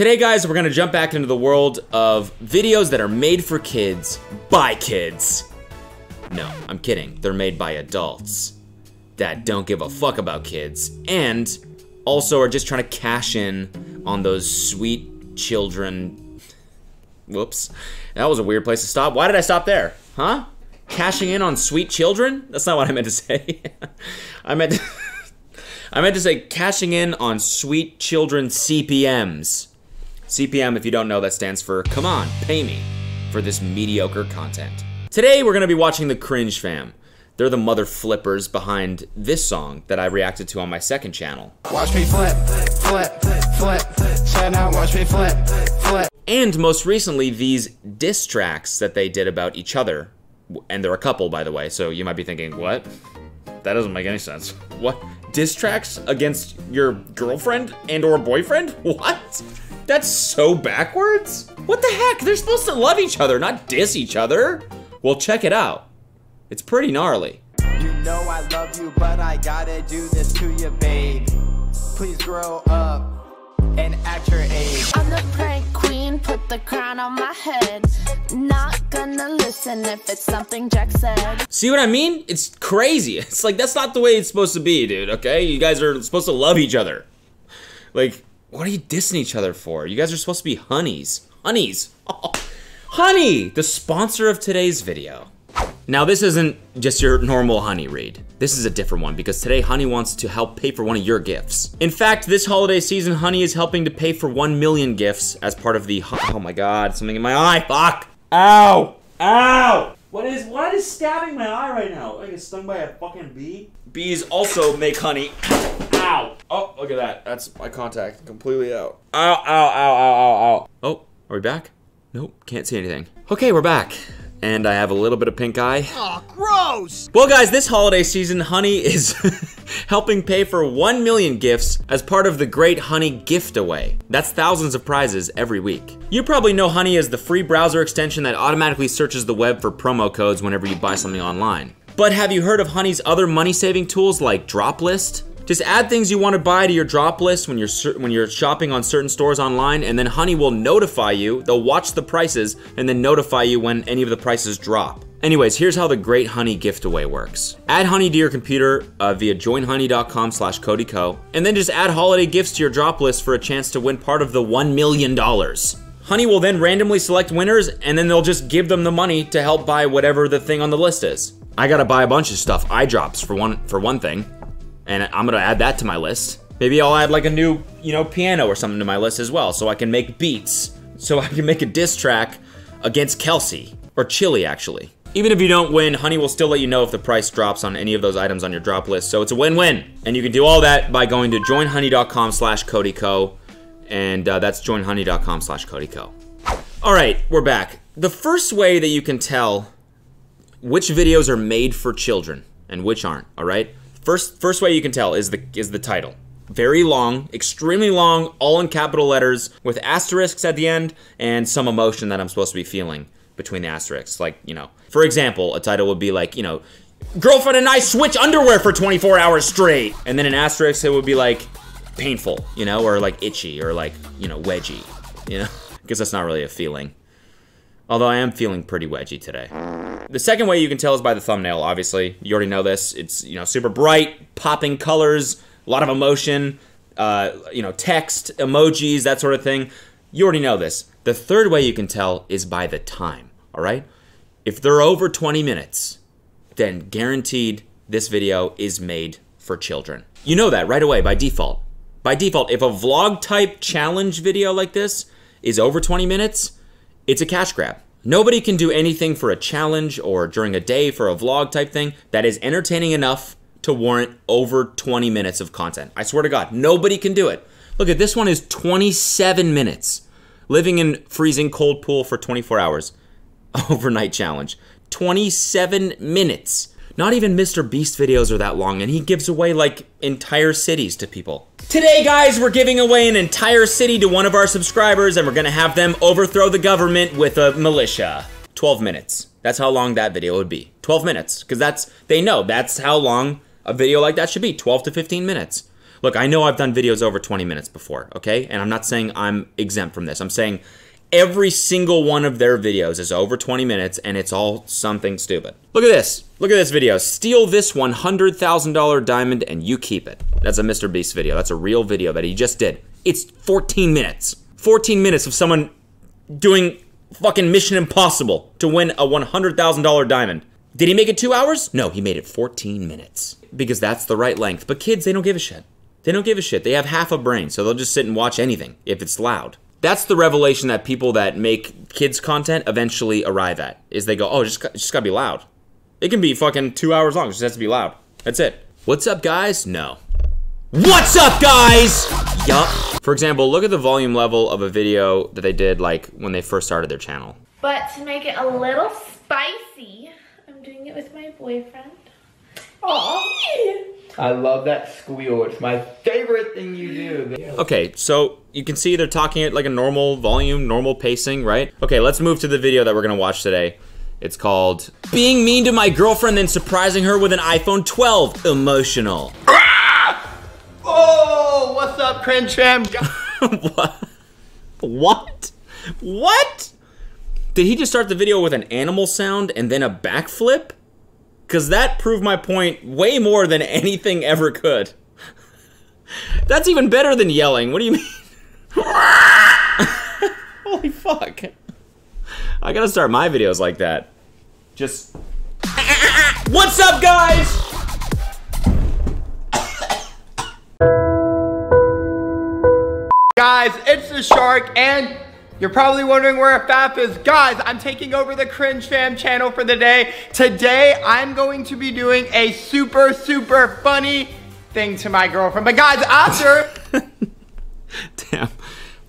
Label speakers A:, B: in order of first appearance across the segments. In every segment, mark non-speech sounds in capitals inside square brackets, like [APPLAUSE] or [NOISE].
A: Today, guys, we're gonna jump back into the world of videos that are made for kids by kids. No, I'm kidding. They're made by adults that don't give a fuck about kids and also are just trying to cash in on those sweet children. Whoops. That was a weird place to stop. Why did I stop there? Huh? Cashing in on sweet children? That's not what I meant to say. [LAUGHS] I meant to, [LAUGHS] I meant to say cashing in on sweet children CPMs. CPM, if you don't know, that stands for come on, pay me for this mediocre content. Today, we're gonna be watching the Cringe Fam. They're the mother flippers behind this song that I reacted to on my second channel.
B: Watch me flip, flip, flip. Check out, watch me flip, flip.
A: And most recently, these diss tracks that they did about each other. And they're a couple, by the way, so you might be thinking, what? That doesn't make any sense. What? Diss tracks against your girlfriend and or boyfriend? [LAUGHS] What? That's so backwards? What the heck? They're supposed to love each other, not diss each other. Well, check it out. It's pretty gnarly.
B: You know I love you, but I gotta do this to you, babe. Please grow up and act your age.
C: I'm the prank queen, put the crown on my head. Not gonna listen if it's something Jack said.
A: See what I mean? It's crazy. [LAUGHS] It's like, that's not the way it's supposed to be, dude, okay? You guys are supposed to love each other. Like, what are you dissing each other for? You guys are supposed to be honeys. Honeys. [LAUGHS] Honey, the sponsor of today's video. Now, this isn't just your normal Honey read. This is a different one because today Honey wants to help pay for one of your gifts. In fact, this holiday season, Honey is helping to pay for 1 million gifts as part of the. Oh my god, something in my eye. Fuck! Ow! Ow! What is what is stabbing my eye right now? Like get stung by a fucking bee. Bees also make honey. Ow! Oh, look at that. That's my contact completely out. Ow! Ow! Ow! Ow! Ow! Ow! Oh, are we back? Nope, can't see anything. Okay, we're back. And I have a little bit of pink eye.
B: Oh, gross!
A: Well, guys, this holiday season, Honey is [LAUGHS] helping pay for 1 million gifts as part of the Great Honey Giftaway. That's thousands of prizes every week. You probably know Honey as the free browser extension that automatically searches the web for promo codes whenever you buy something online. But have you heard of Honey's other money-saving tools like Drop List? Just add things you want to buy to your drop list when you're when you're shopping on certain stores online, and then Honey will notify you. They'll watch the prices and then notify you when any of the prices drop. Anyways, here's how the Great Honey Giftaway works. Add Honey to your computer uh, via joinhoney.com slash codyko, and then just add holiday gifts to your drop list for a chance to win part of the $1 million. Honey will then randomly select winners, and then they'll just give them the money to help buy whatever the thing on the list is. I gotta buy a bunch of stuff, eye drops for one for one thing and I'm gonna add that to my list. Maybe I'll add like a new, you know, piano or something to my list as well, so I can make beats, so I can make a diss track against Kelsey, or Chili actually. Even if you don't win, Honey will still let you know if the price drops on any of those items on your drop list, so it's a win-win. And you can do all that by going to joinhoney.com slash codyko, and uh, that's joinhoney.com slash codyko. All right, we're back. The first way that you can tell which videos are made for children and which aren't, all right? First, first way you can tell is the is the title. Very long, extremely long, all in capital letters with asterisks at the end and some emotion that I'm supposed to be feeling between the asterisks. Like, you know, for example, a title would be like, you know, girlfriend and I switch underwear for 24 hours straight. And then an asterisk, it would be like painful, you know, or like itchy or like, you know, wedgy, you know, [LAUGHS] because that's not really a feeling. Although I am feeling pretty wedgy today. The second way you can tell is by the thumbnail, obviously. You already know this. It's, you know, super bright, popping colors, a lot of emotion, uh, you know, text, emojis, that sort of thing. You already know this. The third way you can tell is by the time, all right? If they're over 20 minutes, then guaranteed this video is made for children. You know that right away by default. By default, if a vlog type challenge video like this is over 20 minutes, it's a cash grab. Nobody can do anything for a challenge or during a day for a vlog type thing that is entertaining enough to warrant over 20 minutes of content. I swear to God, nobody can do it. Look at this one is 27 minutes. Living in freezing cold pool for 24 hours. [LAUGHS] Overnight challenge. 27 minutes. Not even Mr. Beast videos are that long, and he gives away like entire cities to people. Today, guys, we're giving away an entire city to one of our subscribers, and we're gonna have them overthrow the government with a militia. 12 minutes. That's how long that video would be. 12 minutes, because that's, they know, that's how long a video like that should be, 12 to 15 minutes. Look, I know I've done videos over 20 minutes before, okay? And I'm not saying I'm exempt from this. I'm saying every single one of their videos is over 20 minutes and it's all something stupid. Look at this. Look at this video. Steal this $100,000 diamond and you keep it. That's a Mr. Beast video. That's a real video that he just did. It's 14 minutes. 14 minutes of someone doing fucking Mission Impossible to win a $100,000 diamond. Did he make it two hours? No, he made it 14 minutes. Because that's the right length. But kids, they don't give a shit. They don't give a shit. They have half a brain, so they'll just sit and watch anything if it's loud. That's the revelation that people that make kids content eventually arrive at. Is they go, oh, just just gotta be loud. It can be fucking two hours long. It just has to be loud. That's it. What's up, guys? No. What's up, guys? Yup. For example, look at the volume level of a video that they did like when they first started their channel.
D: But to make it a little spicy, I'm doing it with my boyfriend. Aww.
E: I love that squeal. It's my favorite thing you do.
A: Okay, so you can see they're talking at like a normal volume, normal pacing, right? Okay, let's move to the video that we're gonna watch today. It's called Being Mean to My Girlfriend Then Surprising Her with an iPhone 12 Emotional. Ah!
E: Oh, what's up, cringe fam? [LAUGHS]
A: what? What? What? Did he just start the video with an animal sound and then a backflip? Because that proved my point way more than anything ever could. That's even better than yelling. What do you mean? [LAUGHS] Holy fuck. I gotta start my videos like that. Just. [LAUGHS] What's up, guys?
E: Guys, it's the shark, and you're probably wondering where FAF is. Guys, I'm taking over the Cringe Fam channel for the day. Today, I'm going to be doing a super, super funny thing to my girlfriend. But guys, after... [LAUGHS]
A: Damn.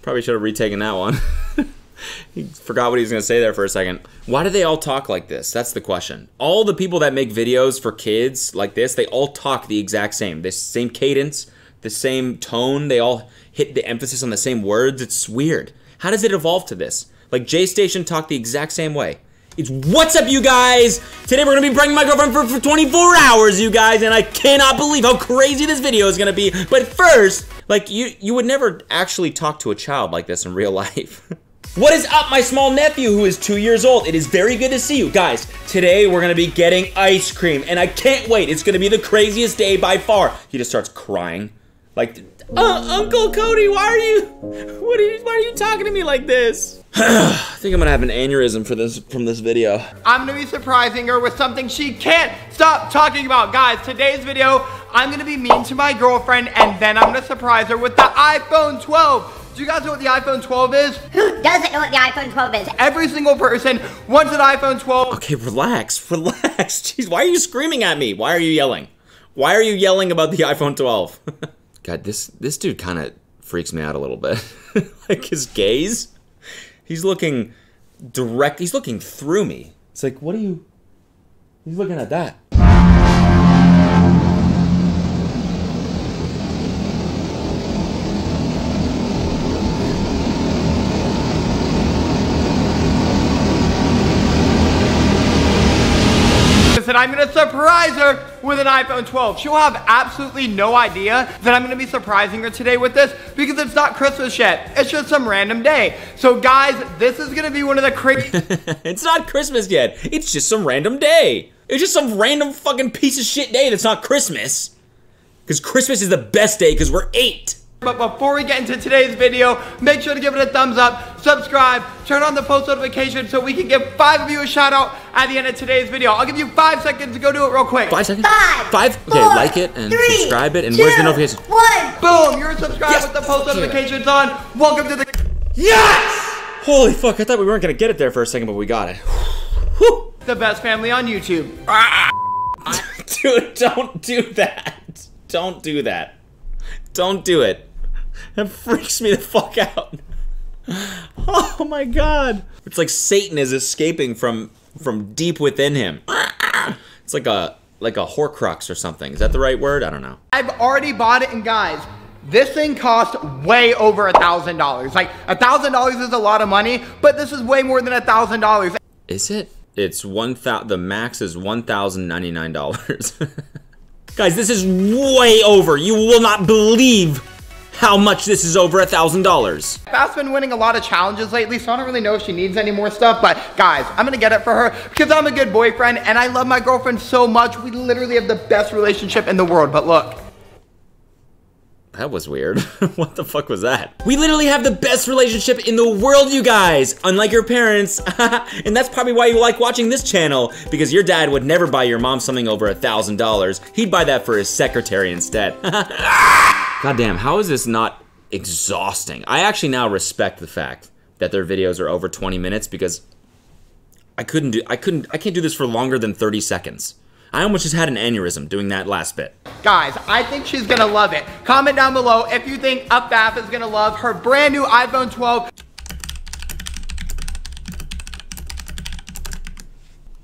A: Probably should have retaken that one. [LAUGHS] he forgot what he was going to say there for a second. Why do they all talk like this? That's the question. All the people that make videos for kids like this, they all talk the exact same. The same cadence, the same tone. They all hit the emphasis on the same words. It's weird. How does it evolve to this? Like J Station talked the exact same way. It's what's up, you guys? Today we're gonna be pranking my girlfriend for, for 24 hours, you guys, and I cannot believe how crazy this video is gonna be. But first, like you, you would never actually talk to a child like this in real [LAUGHS] life. What is up, my small nephew who is two years old? It is very good to see you. Guys, today we're gonna be getting ice cream, and I can't wait. It's gonna be the craziest day by far. He just starts crying. Like, uh, Uncle Cody, why are you, what are you, why are you talking to me like this? [SIGHS] I think I'm gonna have an aneurysm for this, from this video.
E: I'm gonna be surprising her with something she can't stop talking about. Guys, today's video, I'm gonna be mean to my girlfriend and then I'm gonna surprise her with the iPhone 12. Do you guys know what the iPhone 12 is?
F: Who doesn't know what the iPhone 12 is?
E: Every single person wants an iPhone 12.
A: Okay, relax, [LAUGHS] relax. Jeez, why are you screaming at me? Why are you yelling? Why are you yelling about the iPhone 12? [LAUGHS] God, this this dude kind of freaks me out a little bit. [LAUGHS] like his gaze, he's looking direct. He's looking through me. It's like, what are you? He's looking at that.
E: I'm gonna surprise her with an iPhone 12. She'll have absolutely no idea that I'm gonna be surprising her today with this because it's not Christmas yet. It's just some random day. So guys, this is gonna be one of the crazy. [LAUGHS]
A: it's not Christmas yet. It's just some random day. It's just some random fucking piece of shit day that's not Christmas. Because Christmas is the best day because we're eight.
E: But before we get into today's video, make sure to give it a thumbs up, subscribe, turn on the post notification so we can give five of you a shout out at the end of today's video. I'll give you five seconds to go do it real quick.
A: Five seconds?
F: Five,
A: Five? Okay,
F: four,
A: like it and
F: three,
A: subscribe it. And
F: two,
A: where's the notification?
F: One.
E: Boom, you're subscribed
A: Yes.
E: with the post
A: Fuck yeah.
E: notifications on. Welcome to the Yes!
A: Holy fuck, I thought we weren't gonna get it there for a second, but we got it. Whew.
E: The best family on YouTube. [LAUGHS]
A: Dude, don't do that. Don't do that. Don't do it. That freaks me the fuck out. Oh my god. It's like Satan is escaping from from deep within him. It's like a like a horcrux or something. Is that the right word? I don't know.
E: I've already bought it, and guys, this thing cost way over a thousand dollars. Like a thousand dollars is a lot of money, but this is way more than a thousand dollars.
A: Is it? It's one thousand. The max is one thousand ninety nine dollars. [LAUGHS] Guys, this is way over. You will not believe how much this is over a thousand dollars.
E: Faf's been winning a lot of challenges lately, so I don't really know if she needs any more stuff, but guys, I'm gonna get it for her because I'm a good boyfriend and I love my girlfriend so much. We literally have the best relationship in the world, but look.
A: That was weird. [LAUGHS] what the fuck was that? We literally have the best relationship in the world, you guys! Unlike your parents. [LAUGHS] and that's probably why you like watching this channel, because your dad would never buy your mom something over a thousand dollars. He'd buy that for his secretary instead. [LAUGHS] Goddamn, how is this not exhausting? I actually now respect the fact that their videos are over 20 minutes because I couldn't do I couldn't I can't do this for longer than 30 seconds. I almost just had an aneurysm doing that last bit.
E: Guys, I think she's gonna love it. Comment down below if you think Up Faf is gonna love her brand new iPhone 12.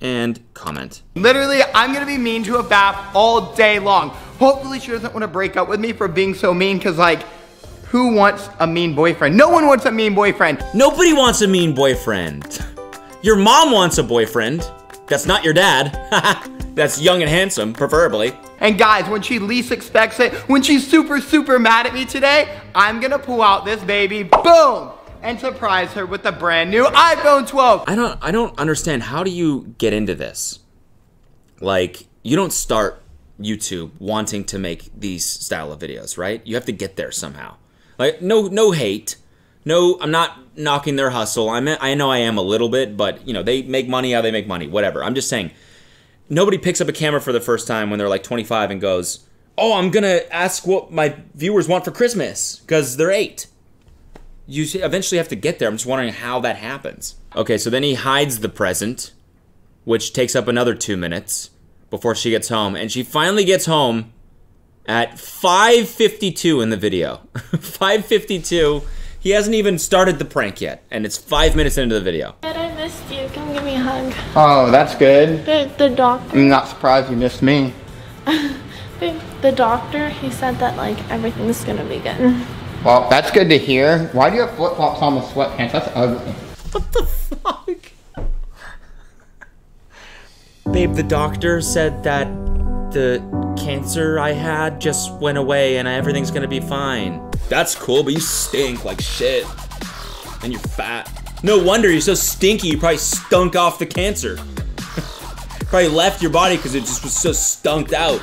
A: And comment.
E: Literally, I'm gonna be mean to a Faf all day long. Hopefully she doesn't wanna break up with me for being so mean, cause like, who wants a mean boyfriend? No one wants a mean boyfriend.
A: Nobody wants a mean boyfriend. Your mom wants a boyfriend. That's not your dad. [LAUGHS] That's young and handsome, preferably.
E: And guys, when she least expects it, when she's super, super mad at me today, I'm gonna pull out this baby, boom, and surprise her with a brand new iPhone 12.
A: I don't I don't understand how do you get into this? Like, you don't start YouTube wanting to make these style of videos, right? You have to get there somehow. Like no no hate. No, I'm not knocking their hustle. I mean, I know I am a little bit, but you know, they make money how they make money, whatever. I'm just saying nobody picks up a camera for the first time when they're like 25 and goes, "Oh, I'm going to ask what my viewers want for Christmas because they're 8." You eventually have to get there. I'm just wondering how that happens. Okay, so then he hides the present, which takes up another 2 minutes before she gets home, and she finally gets home at 5:52 in the video. [LAUGHS] 5:52. He hasn't even started the prank yet, and it's 5 minutes into the video.
D: Dad, I missed you. Come give me a hug.
E: Oh, that's good.
D: The, the doctor,
E: I'm not surprised you missed me. [LAUGHS]
D: babe, the doctor, he said that like everything's gonna be good.
E: Well, that's good to hear. Why do you have flip-flops on with sweatpants? That's ugly.
A: What the [LAUGHS] fuck? Babe, the doctor said that the cancer I had just went away and everything's gonna be fine. That's cool, but you stink like shit. And you're fat. No wonder you're so stinky, you probably stunk off the cancer. [LAUGHS] probably left your body because it just was so stunked out.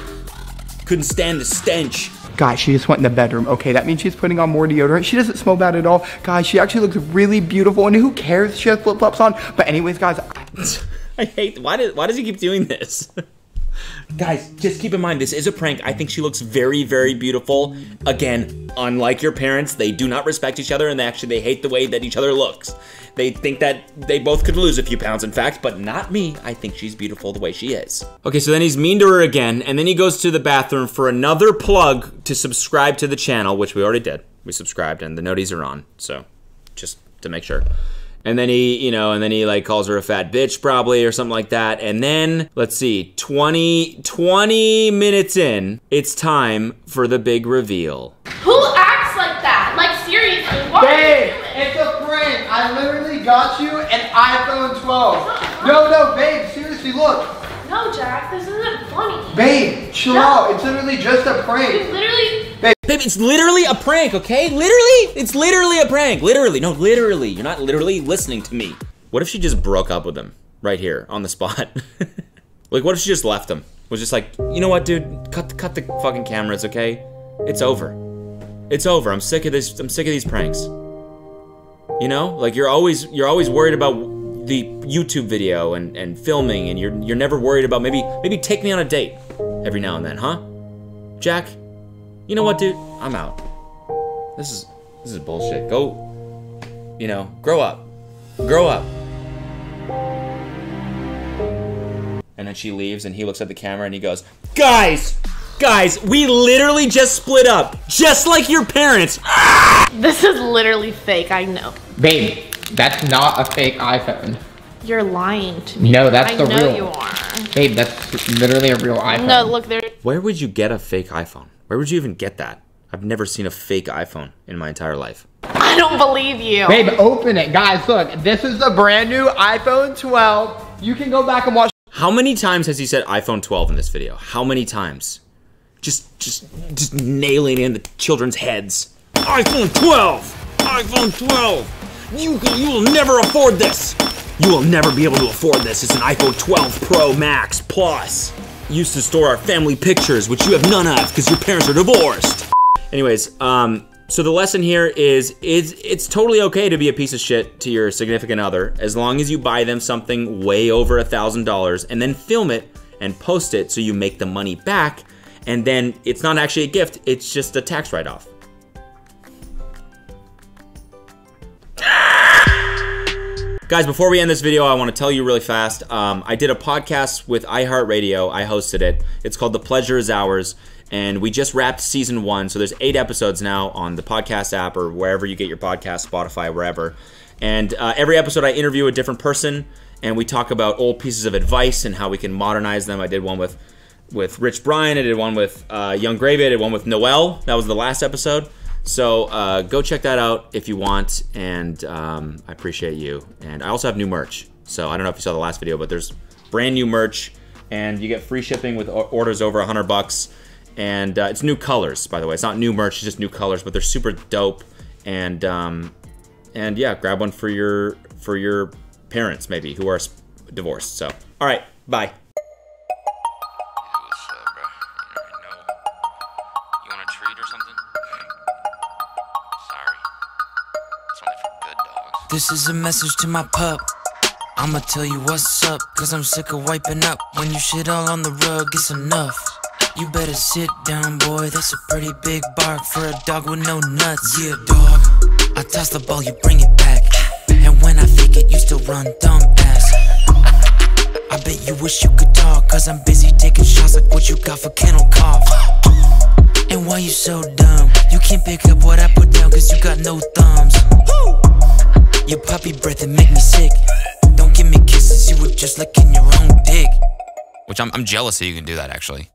A: Couldn't stand the stench.
E: Guys, she just went in the bedroom. Okay, that means she's putting on more deodorant. She doesn't smell bad at all. Guys, she actually looks really beautiful. And who cares? She has flip-flops on. But anyways, guys, [LAUGHS]
A: I hate, why, did, why does he keep doing this? Guys, just keep in mind, this is a prank. I think she looks very, very beautiful. Again, unlike your parents, they do not respect each other and they actually, they hate the way that each other looks. They think that they both could lose a few pounds, in fact, but not me. I think she's beautiful the way she is. Okay, so then he's mean to her again, and then he goes to the bathroom for another plug to subscribe to the channel, which we already did. We subscribed and the noties are on, so just to make sure. And then he, you know, and then he like calls her a fat bitch probably or something like that. And then, let's see, 20, 20 minutes in, it's time for the big reveal.
D: Who acts like that? Like seriously, what are you
E: babe,
D: doing?
E: it's a prank. I literally got you an iPhone 12. No, no, babe, seriously, look.
D: No, Jack, this isn't funny.
E: Babe, chill
D: No.
E: out. It's literally just a
D: You
E: prank.
D: literally
A: Babe, it's literally a prank, okay? Literally? It's literally a prank. Literally. No, literally. You're not literally listening to me. What if she just broke up with him right here on the spot? [LAUGHS] like, what if she just left him? Was just like, you know what, dude? Cut, cut the fucking cameras, okay? It's over. It's over. I'm sick of this. I'm sick of these pranks. You know, like you're always you're always worried about the YouTube video and, and filming, and you're you're never worried about maybe maybe take me on a date every now and then, huh? Jack, you know what, dude? I'm out. This is this is bullshit. Go, you know, grow up, grow up. And then she leaves, and he looks at the camera and he goes, "Guys, guys, we literally just split up, just like your parents." [LAUGHS]
D: This is literally fake, I know.
E: Babe, that's not a fake iPhone.
D: You're lying to me.
E: No, that's
D: I
E: the
D: know
E: real.
D: you are.
E: Babe, that's literally a real iPhone.
D: No, look, there.
A: Where would you get a fake iPhone? Where would you even get that? I've never seen a fake iPhone in my entire life.
D: I don't believe you.
E: Babe, open it. Guys, look. This is the brand new iPhone 12. You can go back and watch.
A: How many times has he said iPhone 12 in this video? How many times? just just just nailing in the children's heads. iPhone 12, iPhone 12. You you will never afford this. You will never be able to afford this. It's an iPhone 12 Pro Max Plus. Used to store our family pictures, which you have none of because your parents are divorced. Anyways, um, so the lesson here is it's it's totally okay to be a piece of shit to your significant other as long as you buy them something way over a thousand dollars and then film it and post it so you make the money back and then it's not actually a gift, it's just a tax write-off. Guys, before we end this video, I want to tell you really fast. Um, I did a podcast with iHeartRadio. I hosted it. It's called The Pleasure Is Ours. And we just wrapped season one. So there's eight episodes now on the podcast app or wherever you get your podcast, Spotify, wherever. And uh, every episode, I interview a different person and we talk about old pieces of advice and how we can modernize them. I did one with with Rich Brian. I did one with uh, Yung Gravy. I did one with Noel. That was the last episode. So uh, go check that out if you want, and um, I appreciate you. And I also have new merch. So I don't know if you saw the last video, but there's brand new merch, and you get free shipping with orders over 100 bucks. And uh, it's new colors, by the way. It's not new merch, it's just new colors, but they're super dope. And um, and yeah, grab one for your for your parents maybe who are divorced. So all right, bye.
G: This is a message to my pup. I'ma tell you what's up, cause I'm sick of wiping up. When you shit all on the rug, it's enough. You better sit down, boy. That's a pretty big bark for a dog with no nuts. Yeah, dog. I toss the ball, you bring it back. And when I fake it, you still run dumb ass. I bet you wish you could talk, cause I'm busy taking shots like what you got for kennel cough. And why you so dumb? You can't pick up what I put down, cause you got no thumbs. Your puppy breath, it make me sick. Don't give me kisses, you were just licking your own dick.
H: Which I'm, I'm jealous that you can do that, actually.